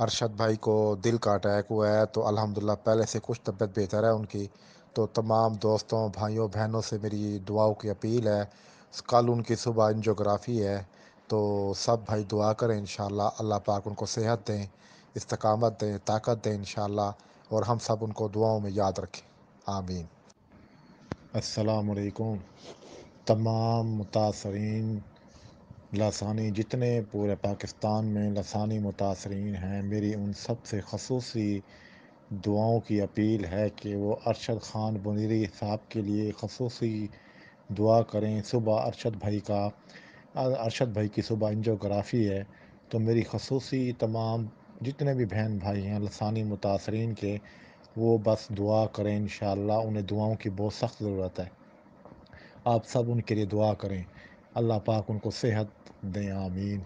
ارشد بھائی کو دل کا اٹیک ہوا ہے، تو الحمدللہ پہلے سے کچھ طبیعت بہتر ہے ان کی۔ تو تمام دوستوں، بھائیوں، بہنوں سے میری دعاؤں کی اپیل ہے، کل ان کی صبح انجیوگرافی ہے، تو سب بھائی دعا کریں انشاءاللہ اللہ پاک ان کو صحت دیں، استقامت دیں، طاقت دیں انشاءاللہ، اور ہم سب ان کو دعاؤں میں یاد رکھیں۔ آمین۔ السلام علیکم۔ تمام متاثرین لسانی، جتنے پورے پاکستان میں لسانی متاثرین ہیں، میری ان سب سے خصوصی دعاؤں کی اپیل ہے کہ وہ ارشد خان بنیری صاحب کے لیے خصوصی دعا کریں۔ صبح ارشد بھائی کا، ارشد بھائی کی صبح انجیوگرافی ہے، تو میری خصوصی تمام جتنے بھی بہن بھائی ہیں، لسانی متاثرین کے، وہ بس دعا کریں انشاءاللہ، انہیں دعاؤں کی بہت سخت ضرورت ہے۔ آپ سب ان کے لیے دعا کریں۔ اللہ پاک ان کو صحت دیں آمین۔